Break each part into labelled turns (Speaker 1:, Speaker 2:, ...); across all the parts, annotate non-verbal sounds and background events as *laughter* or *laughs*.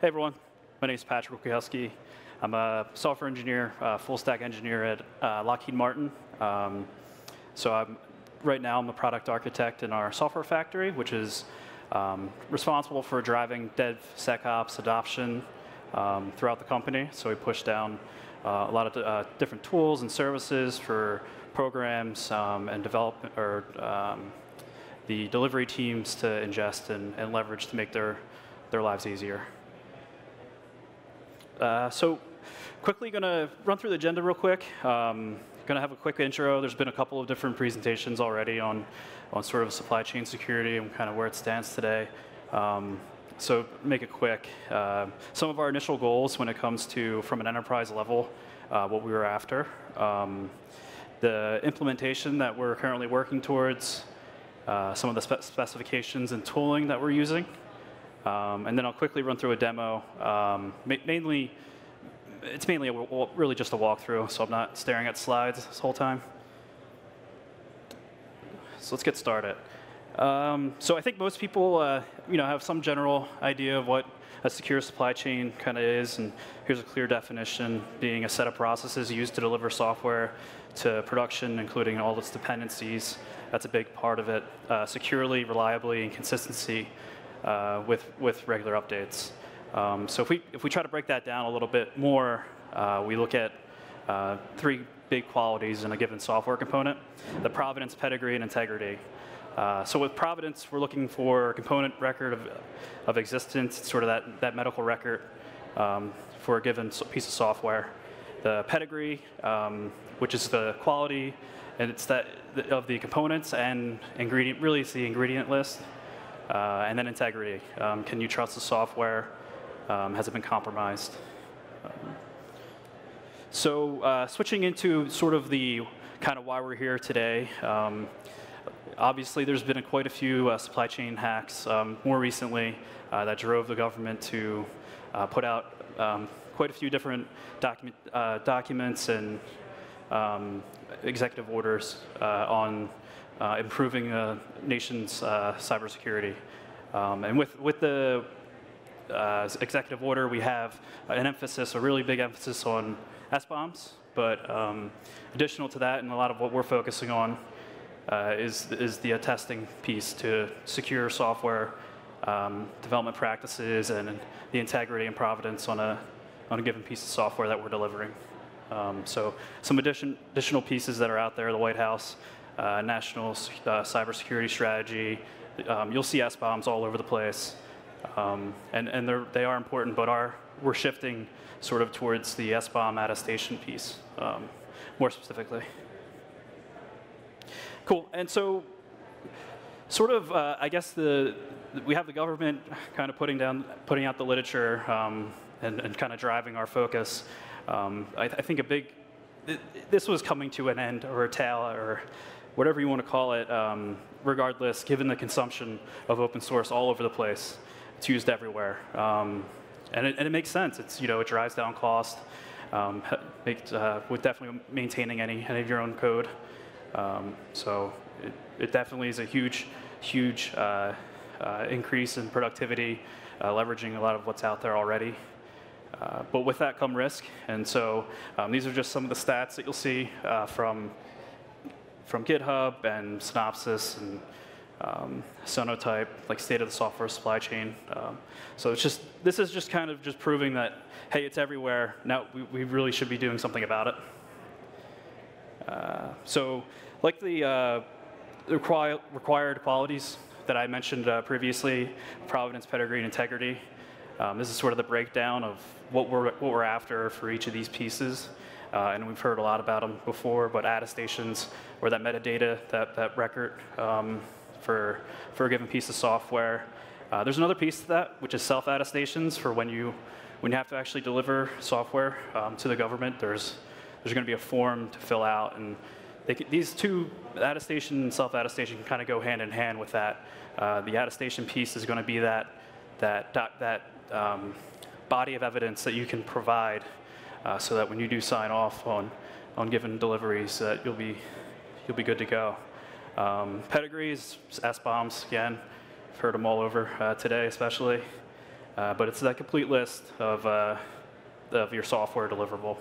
Speaker 1: Hey everyone, my name is Patrick Kwiatkowski. I'm a software engineer, uh, full stack engineer at uh, Lockheed Martin. Um, so I'm, right now I'm a product architect in our software factory, which is um, responsible for driving DevSecOps adoption um, throughout the company. So we push down uh, a lot of uh, different tools and services for programs um, and development or um, the delivery teams to ingest and, and leverage to make their, their lives easier. Uh, so quickly going to run through the agenda real quick. Um, going to have a quick intro. There's been a couple of different presentations already on, on sort of supply chain security and kind of where it stands today. Um, so make it quick. Uh, some of our initial goals when it comes to, from an enterprise level, uh, what we were after. Um, the implementation that we're currently working towards, uh, some of the spe specifications and tooling that we're using. Um, and then I'll quickly run through a demo. Um, ma mainly, it's mainly a, really just a walkthrough, so I'm not staring at slides this whole time. So let's get started. Um, so I think most people, uh, you know, have some general idea of what a secure supply chain kind of is, and here's a clear definition, being a set of processes used to deliver software to production, including all its dependencies. That's a big part of it. Uh, securely, reliably, and consistency uh, with, with regular updates. Um, so if we, if we try to break that down a little bit more, uh, we look at uh, three big qualities in a given software component, the provenance, pedigree, and integrity. Uh, so with provenance, we're looking for a component record of, of existence, sort of that, that medical record um, for a given piece of software. The pedigree, um, which is the quality, and it's that of the components and ingredient, really it's the ingredient list. Uh, and then integrity. Um, can you trust the software? Um, has it been compromised? Um, so uh, switching into sort of the kind of why we're here today. Um, obviously, there's been a, quite a few uh, supply chain hacks um, more recently uh, that drove the government to uh, put out quite a few different document, uh, documents and executive orders on improving the nation's uh, cybersecurity. Um, and with, with the uh, executive order, we have an emphasis, a really big emphasis on SBOMs. But um, additional to that, and a lot of what we're focusing on, uh, is, is the testing piece to secure software um, development practices and the integrity and providence on a, on a given piece of software that we're delivering. Um, so some addition, additional pieces that are out there, the White House uh, national uh, cybersecurity strategy. Um, you'll see SBOMs all over the place. Um, and and they are important, but our, we're shifting sort of towards the SBOM attestation piece um, more specifically. Cool. And so, sort of, uh, I guess the we have the government kind of putting down, putting out the literature um, and, and kind of driving our focus. Um, I, I, think a big, this was coming to an end or a tail or whatever you want to call it, um, regardless, given the consumption of open source all over the place, it's used everywhere. Um, and, it, and, it, makes sense. It's, you know, it drives down cost um, makes, uh, with definitely maintaining any, any of your own code. Um, so it, it, definitely is a huge, huge uh, uh, increase in productivity, uh, leveraging a lot of what's out there already. Uh, but with that come risk. And so um, these are just some of the stats that you'll see uh, from from GitHub and Synopsys and um, Sonatype, like state of the software supply chain. Um, so it's just, this is just kind of just proving that, hey, it's everywhere. Now we, we really should be doing something about it. Uh, so like the uh, require, required qualities that I mentioned uh, previously, provenance, pedigree, and integrity, um, this is sort of the breakdown of what we're, what we're after for each of these pieces. Uh, and we've heard a lot about them before, but attestations or that metadata, that, that record um, for, for a given piece of software. Uh, there's another piece to that, which is self-attestations for when you, when you have to actually deliver software um, to the government. There's, there's going to be a form to fill out, and these two, attestation and self-attestation, can kind of go hand in hand with that. Uh, the attestation piece is going to be that, that, that um, body of evidence that you can provide uh, so that when you do sign off on, on given deliveries, that you'll be, you'll be good to go. Um, pedigrees, SBOMs, again, I've heard them all over uh, today especially. uh, but it's that complete list of, uh, of your software deliverable.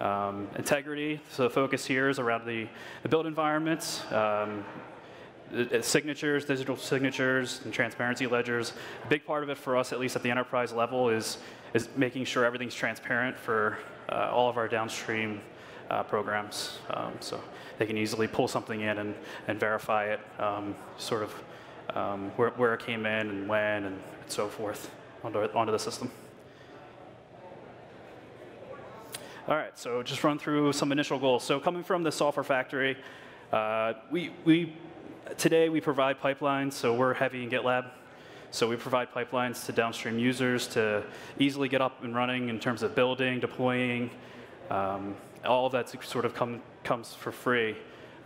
Speaker 1: Um, integrity, so the focus here is around the, the build environments, um, signatures, digital signatures, and transparency ledgers. A big part of it for us, at least at the enterprise level, is, is making sure everything's transparent for uh, all of our downstream uh, programs. Um, so they can easily pull something in and, and verify it, um, sort of um, where, where it came in and when and so forth onto, onto the system. All right, so just run through some initial goals. So coming from the software factory, uh, we, we, today we provide pipelines, so we're heavy in GitLab. So we provide pipelines to downstream users to easily get up and running in terms of building, deploying. Um, all of that sort of come, comes for free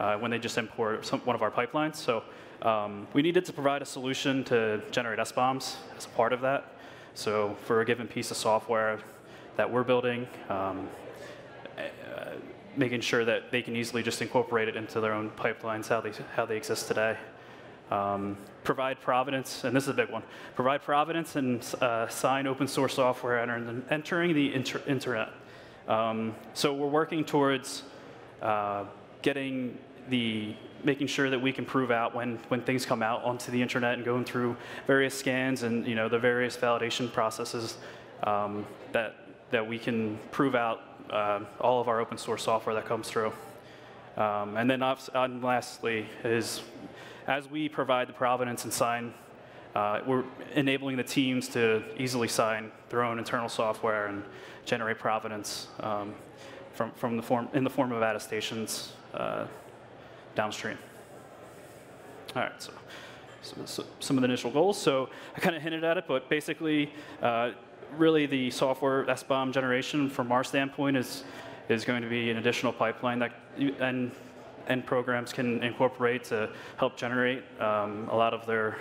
Speaker 1: uh, when they just import some, one of our pipelines. So um, we needed to provide a solution to generate SBOMs as a part of that. So for a given piece of software that we're building, um, uh, making sure that they can easily just incorporate it into their own pipelines, how they, how they exist today. Um, provide provenance, and this is a big one, provide provenance and uh, sign open source software entering the inter intranet. Um, so we're working towards uh, getting the, making sure that we can prove out when, when things come out onto the internet and going through various scans and you know, the various validation processes um, that, that we can prove out uh, all of our open source software that comes through. Um, and then and lastly is, as we provide the provenance and sign, uh, we're enabling the teams to easily sign their own internal software and generate provenance um, from, from the form, in the form of attestations uh, downstream. All right, so, so, so, some of the initial goals. So I kind of hinted at it, but basically, uh, really the software SBOM generation from our standpoint is, is going to be an additional pipeline that and, and programs can incorporate to help generate um, a lot of their,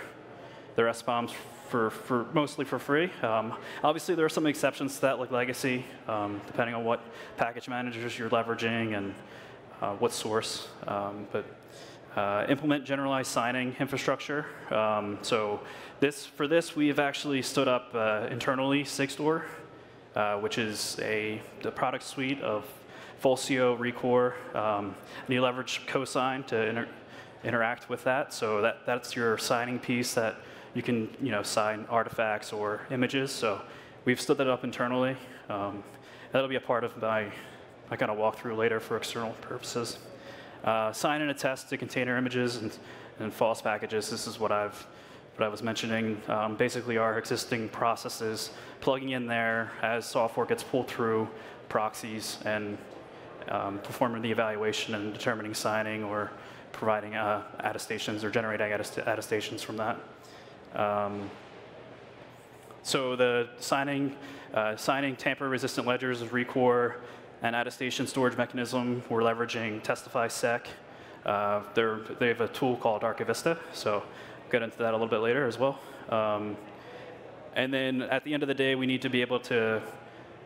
Speaker 1: their SBOMs for, for mostly for free. Um, obviously, there are some exceptions to that, like legacy, um, depending on what package managers you're leveraging and uh, what source. Um, but uh, implement generalized signing infrastructure. Um, so this, for this, we have actually stood up uh, internally Sigstore, uh, which is a the product suite of Fulcio, Rekor, um, and you leverage cosign to inter interact with that. So that, that's your signing piece that you can you know, sign artifacts or images. So we've stood that up internally. Um, that'll be a part of my, my kind of walkthrough later for external purposes. Uh, sign and attest to container images and, and false packages. This is what I've what I was mentioning. Um, basically, our existing processes plugging in there as software gets pulled through proxies and um, performing the evaluation and determining signing or providing uh, attestations or generating attestations from that. Um, so the signing, uh, signing tamper-resistant ledgers is Rekor and attestation storage mechanism. We're leveraging TestifySec. Uh, they have a tool called Archivista, so we'll get into that a little bit later as well. Um, and then at the end of the day, we need to be able to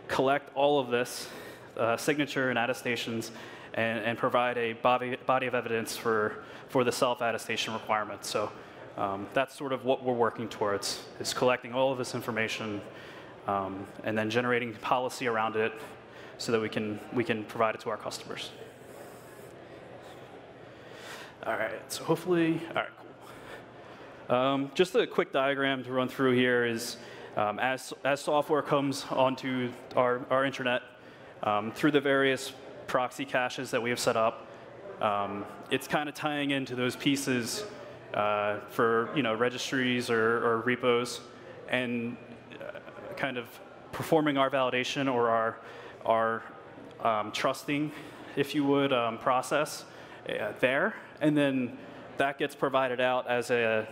Speaker 1: collect all of this, uh, signature and attestations, and, and provide a body, body, of evidence for, for the self-attestation requirements. So um, that's sort of what we're working towards, is collecting all of this information um, and then generating policy around it so that we can, we can provide it to our customers. All right, so hopefully, all right, cool. Um, just a quick diagram to run through here is um, as, as software comes onto our, our intranet um, through the various proxy caches that we have set up, um, it's kind of tying into those pieces uh, for you know registries or, or repos and uh, kind of performing our validation or our our um, trusting, if you would, um, process uh, there, and then that gets provided out as a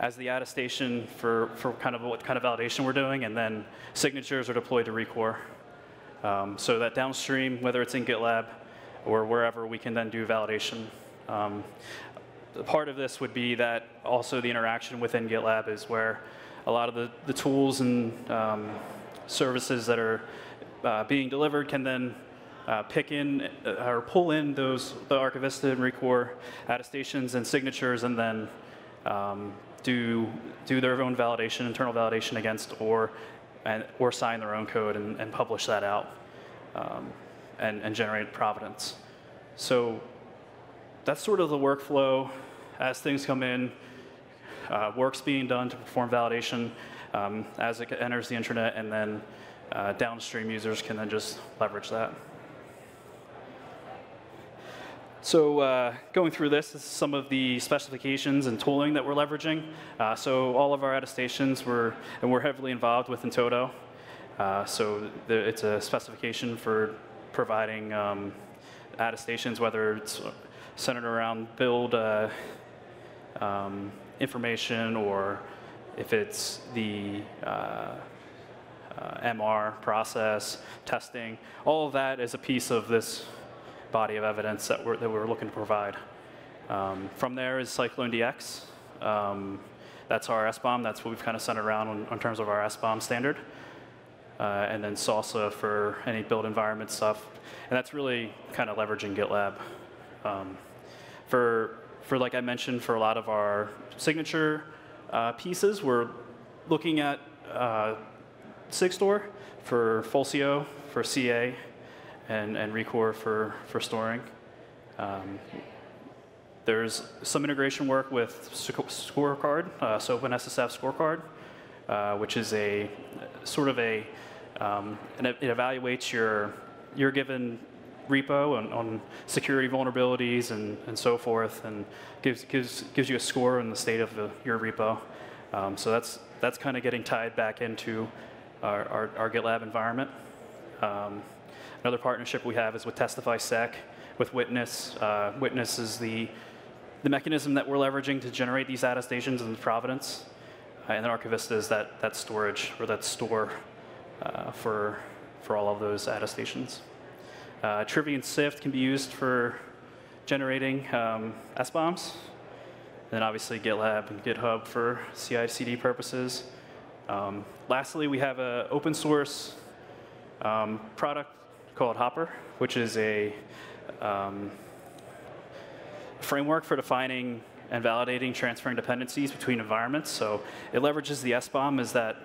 Speaker 1: as the attestation for, for kind of what kind of validation we're doing, and then signatures are deployed to Rekor. Um, so that downstream, whether it's in GitLab or wherever, we can then do validation. Um, part of this would be that also the interaction within GitLab is where a lot of the, the tools and um, services that are uh, being delivered can then uh, pick in uh, or pull in those the Archivista and Rekor attestations and signatures, and then um, do do their own validation, internal validation against, or and, or sign their own code and, and publish that out um, and, and generate providence. So that's sort of the workflow as things come in. Uh, work's being done to perform validation um, as it enters the intranet, and then uh, downstream users can then just leverage that. So uh, going through this, this is some of the specifications and tooling that we're leveraging. Uh, so all of our attestations were, and we're heavily involved with in-toto. Uh, so the, it's a specification for providing um, attestations, whether it's centered around build uh, um, information or if it's the uh, uh, MR process, testing. All of that is a piece of this body of evidence that we're, that we're looking to provide. Um, from there is CycloneDX. Um, that's our SBOM. That's what we've kind of centered around in terms of our SBOM standard. Uh, and then SLSA for any build environment stuff. And that's really kind of leveraging GitLab. Um, for, for, like I mentioned, for a lot of our signature uh, pieces, we're looking at uh, Sigstore for Fulcio, for CA, and, and Rekor for, for storing. Um, there's some integration work with Scorecard, uh, so OpenSSF Scorecard, uh, which is a sort of a, um, and it, it, evaluates your, your given repo on, on security vulnerabilities and, and so forth, and gives, gives, gives you a score in the state of the, your repo. Um, so that's, that's kind of getting tied back into our, our, our GitLab environment. Um, Another partnership we have is with TestifySec, with Witness. Uh, Witness is the, the mechanism that we're leveraging to generate these attestations in Providence. Uh, and then Archivista is that, that storage or that store uh, for, for all of those attestations. Uh, and Syft can be used for generating um, SBOMs. And then obviously GitLab and GitHub for CI/CD purposes. Um, lastly, we have an open source um, product called Hopper, which is a um, framework for defining and validating transferring dependencies between environments. So it leverages the SBOM as that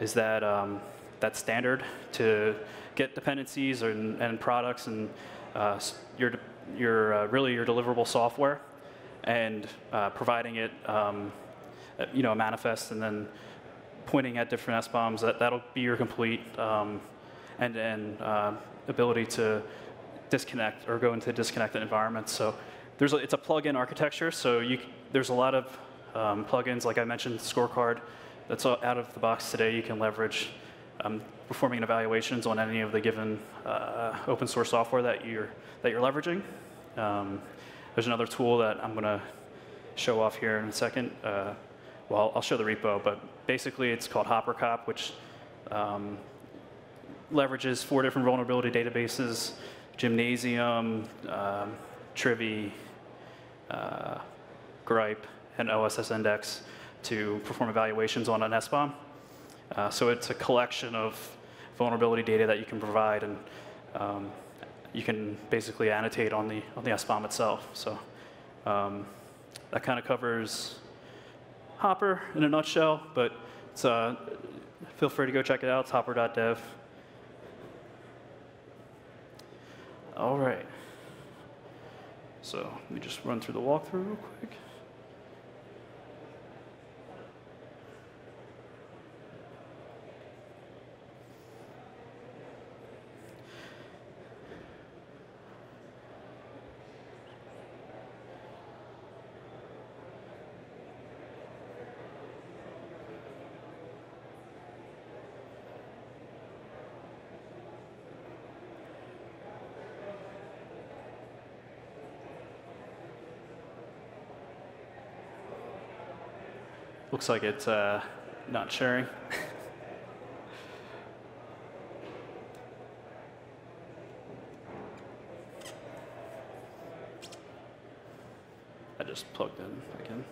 Speaker 1: is that um, that standard to get dependencies and, and products and uh, your your uh, really your deliverable software and uh, providing it um, you know a manifest and then pointing at different SBOMs that that'll be your complete um, and and uh, ability to disconnect or go into disconnected environments. So there's a, it's a plug-in architecture. So you, there's a lot of um, plugins, like I mentioned, Scorecard, that's out of the box today. You can leverage um, performing evaluations on any of the given uh, open source software that you're that you're leveraging. Um, there's another tool that I'm going to show off here in a second. Uh, well, I'll show the repo, but basically it's called HopperCop, which um, leverages four different vulnerability databases, Gemnasium, um, Trivy, uh, Grype, and OSS Index to perform evaluations on an SBOM. Uh, so it's a collection of vulnerability data that you can provide, and um, you can basically annotate on the on the SBOM itself. So um, that kind of covers Hopper in a nutshell, but uh, feel free to go check it out. It's hopper.dev. All right. So let me just run through the walkthrough real quick. Looks like it's uh, not sharing. *laughs* I just plugged in again.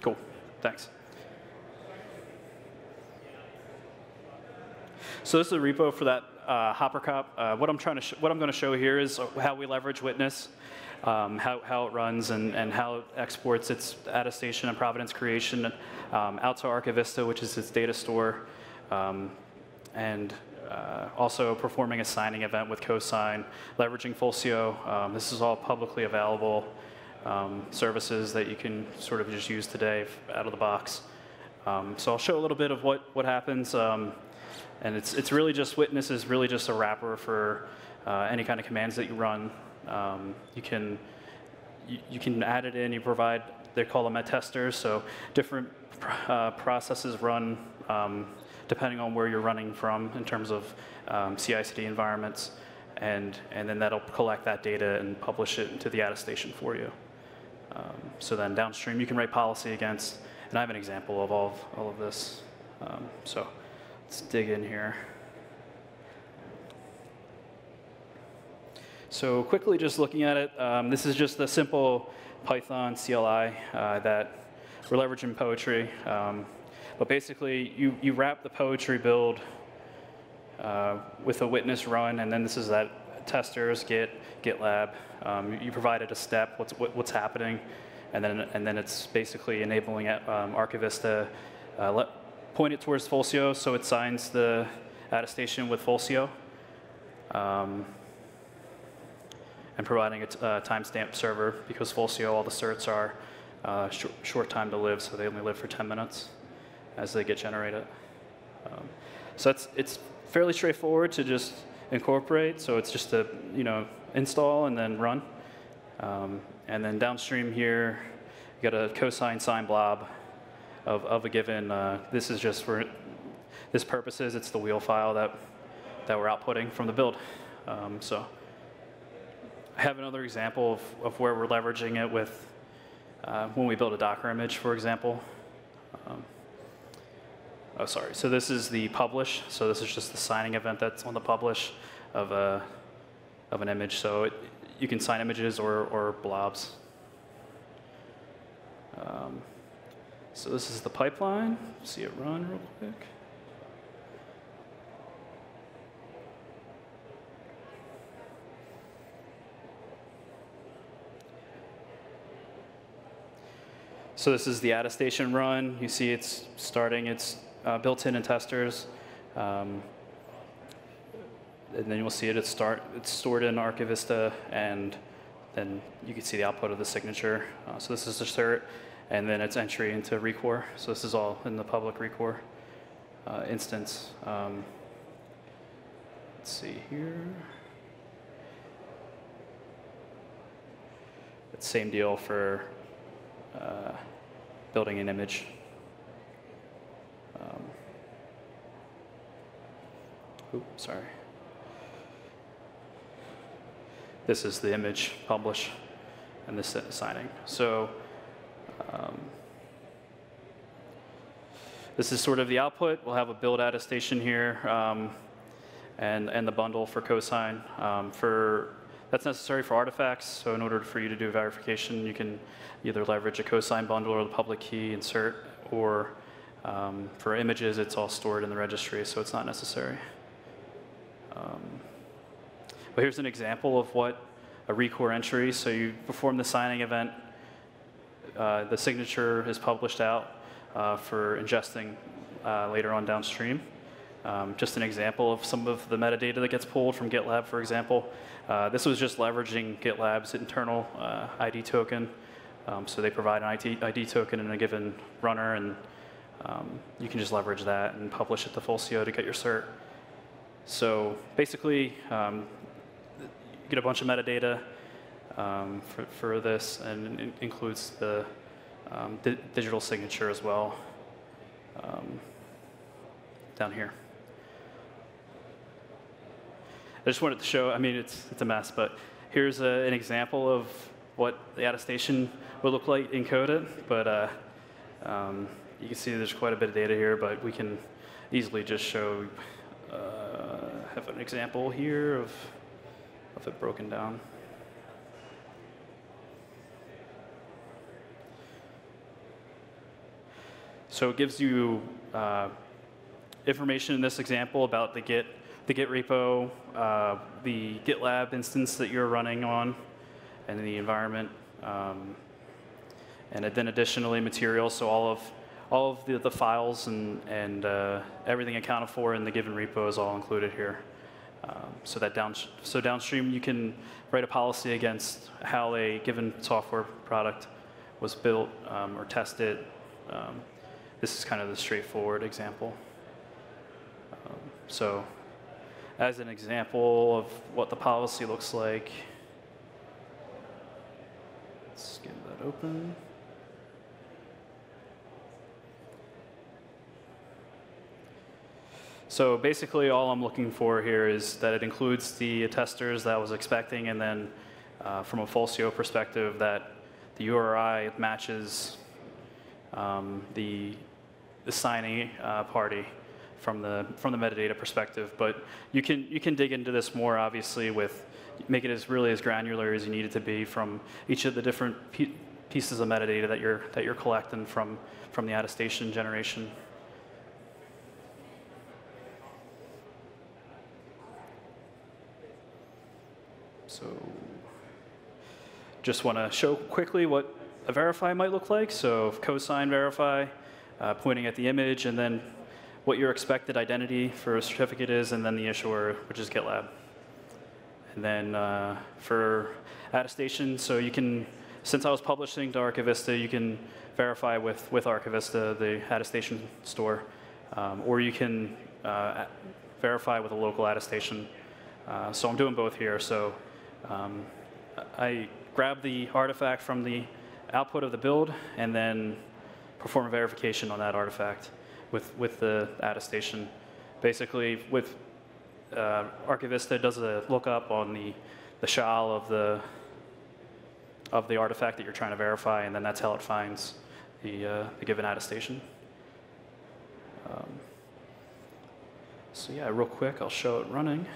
Speaker 1: Cool, thanks. So this is a repo for that uh, HopperCop. Uh, what I'm trying to, what I'm going to show here is how we leverage Witness, um, how, how it runs, and, and how it exports its attestation and providence creation um, out to Archivista, which is its data store, um, and uh, also performing a signing event with Cosign, leveraging Fulcio. Um, this is all publicly available um, services that you can sort of just use today out of the box. Um, so I'll show a little bit of what, what happens. And it's, it's really just Witness is really just a wrapper for uh, any kind of commands that you run. Um, you, can, you, you, can add it in, you provide, they call them attesters, so different uh, processes run um, depending on where you're running from in terms of um, CI/CD environments, and, and then that'll collect that data and publish it into the attestation for you. Um, so then downstream, you can write policy against, and I have an example of all of, all of this. Um, so let's dig in here. So quickly just looking at it, um, this is just a simple Python CLI uh, that we're leveraging poetry. Um, but basically, you, you wrap the poetry build uh, with a witness run, and then this is that testers, Git, GitLab. Um, you provided a step, what's, what, what's happening, and then, and then it's basically enabling um, Archivista uh, let, point it towards Fulcio, so it signs the attestation with Fulcio. Um, and providing a uh, timestamp server because Fulcio, all the certs are uh, sh short time to live, so they only live for 10 minutes as they get generated. Um, so it's, it's fairly straightforward to just incorporate. So it's just a you know install and then run. Um, and then downstream here, you got a cosign sign blob of, of a given. Uh, this is just for this purposes. It's the wheel file that that we're outputting from the build. Um, so I have another example of, of where we're leveraging it with uh, when we build a Docker image, for example. Um, Oh, sorry. So this is the publish. So this is just the signing event that's on the publish of a of an image. So it, you can sign images or or blobs. Um, so this is the pipeline. See it run real quick. So this is the attestation run. You see it's starting its uh, built-in in testers. Um, and then you'll see it, it's, start, it's stored in Archivista, and then you can see the output of the signature. Uh, so this is the cert, and then it's entry into Rekor. So this is all in the public Rekor uh, instance. Um, let's see here. It's same deal for uh, building an image. Um, oops, sorry. This is the image publish and this is signing. So um, this is sort of the output. We'll have a build attestation here um, and, and the bundle for cosign. Um, for, that's necessary for artifacts. So in order for you to do verification, you can either leverage a cosign bundle or the public key insert or um, for images, it's all stored in the registry, so it's not necessary. Um, but here's an example of what a Rekor entry, so you perform the signing event, uh, the signature is published out uh, for ingesting uh, later on downstream. Um, just an example of some of the metadata that gets pulled from GitLab, for example. Uh, this was just leveraging GitLab's internal uh, ID token. Um, so they provide an ID, token in a given runner, and um, you can just leverage that and publish it to Fulcio to get your cert. So basically, um, you get a bunch of metadata um, for, for this, and it includes the um, di digital signature as well um, down here. I just wanted to show, I mean, it's, it's a mess, but here's a, an example of what the attestation would look like encoded, but uh, um, you can see there's quite a bit of data here, but we can easily just show, uh, have an example here of, of it broken down. So it gives you, uh, information in this example about the Git, the Git repo, uh, the GitLab instance that you're running on, and the environment. Um, and then additionally materials, so all of all of the, the files and, and uh, everything accounted for in the given repo is all included here. Um, so that down, so downstream you can write a policy against how a given software product was built um, or tested. Um, this is kind of the straightforward example. Um, so as an example of what the policy looks like, let's get that open. So basically all I'm looking for here is that it includes the testers that I was expecting and then uh, from a Fulcio perspective that the URI matches um, the, the signing uh, party from the, from the metadata perspective. But you can, you can dig into this more obviously with, make it as really as granular as you need it to be from each of the different pieces of metadata that you're, that you're collecting from, from the attestation generation. So just want to show quickly what a verify might look like. So cosign verify, uh, pointing at the image, and then what your expected identity for a certificate is, and then the issuer, which is GitLab. And then uh, for attestation, so you can, since I was publishing to Archivista, you can verify with, with Archivista, the attestation store, um, or you can uh, verify with a local attestation. Uh, so I'm doing both here. So um, I grab the artifact from the output of the build and then perform a verification on that artifact with, with the attestation. Basically, with uh, Archivista does a lookup on the, the SHA of the, of the artifact that you're trying to verify, and then that's how it finds the, uh, the given attestation. Um, so yeah, real quick, I'll show it running.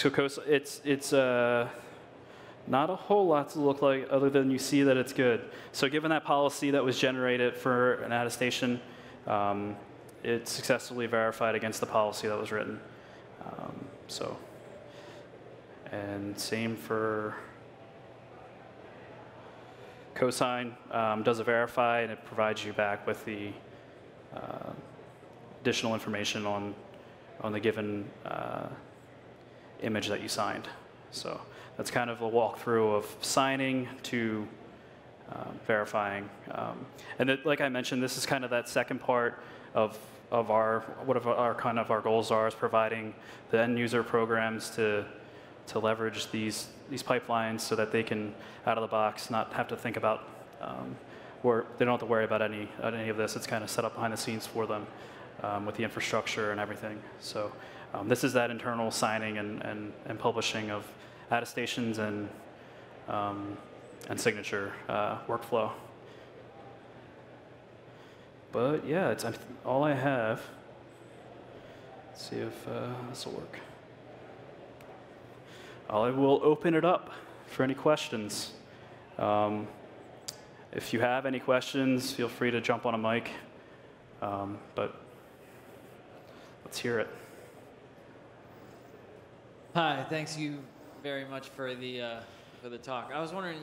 Speaker 1: So it's, it's uh, not a whole lot to look like other than you see that it's good. So given that policy that was generated for an attestation, um, it successfully verified against the policy that was written. Um, so, and same for cosign um, does a verify and it provides you back with the uh, additional information on on the given uh, image that you signed. So that's kind of a walkthrough of signing to uh, verifying. Um, and it, like I mentioned, this is kind of that second part of, of our, what of our kind of our goals are is providing the end user programs to, to leverage these, these pipelines so that they can, out of the box, not have to think about, um, or they don't have to worry about any, any of this. It's kind of set up behind the scenes for them um, with the infrastructure and everything. So um, this is that internal signing and, and, and publishing of attestations and, um, and signature uh, workflow. But yeah, it's all I have. Let's see if uh, this will work. I will open it up for any questions. Um, if you have any questions, feel free to jump on a mic. Um, but let's hear it.
Speaker 2: Hi, thanks you very much for the uh, for the talk. I was wondering,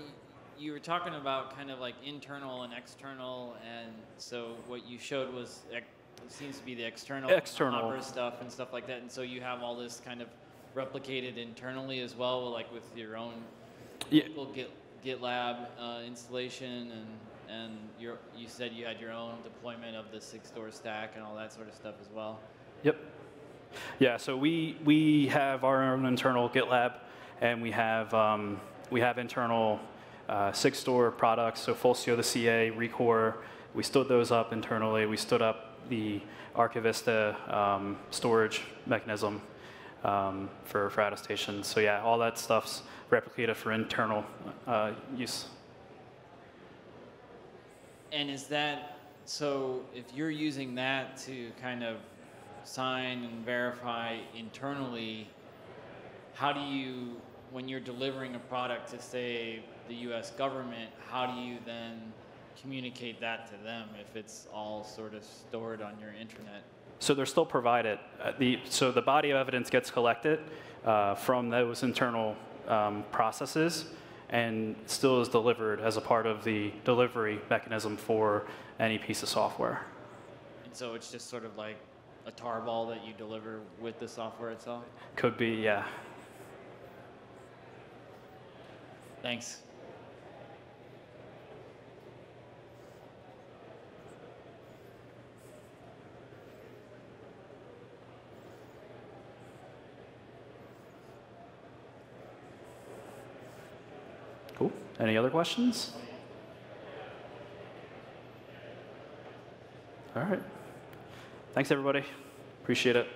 Speaker 2: you were talking about kind of like internal and external, and so what you showed was it seems to be the external,
Speaker 1: external
Speaker 2: Opera stuff and stuff like that, and so you have all this kind of replicated internally as well, like with your own yeah. Git, GitLab uh, installation, and and your you said you had your own deployment of the Sigstore stack and all that sort of stuff as well.
Speaker 1: Yep. Yeah, so we, we have our own internal GitLab, and we have, um, we have internal uh, store products, so Fulcio, the CA, Rekor. We stood those up internally. We stood up the Archivista um, storage mechanism um, for, for attestation. So yeah, all that stuff's replicated for internal uh, use.
Speaker 2: And is that, so if you're using that to kind of sign and verify internally, how do you when you're delivering a product to say the U.S. government, how do you then communicate that to them if it's all sort of stored on your intranet?
Speaker 1: So they're still provided. Uh, the, so the body of evidence gets collected uh, from those internal um, processes and still is delivered as a part of the delivery mechanism for any piece of software.
Speaker 2: And so it's just sort of like a tarball that you deliver with the software itself?
Speaker 1: Could be, yeah.
Speaker 2: Thanks.
Speaker 1: Cool. Any other questions? All right. Thanks, everybody. Appreciate it.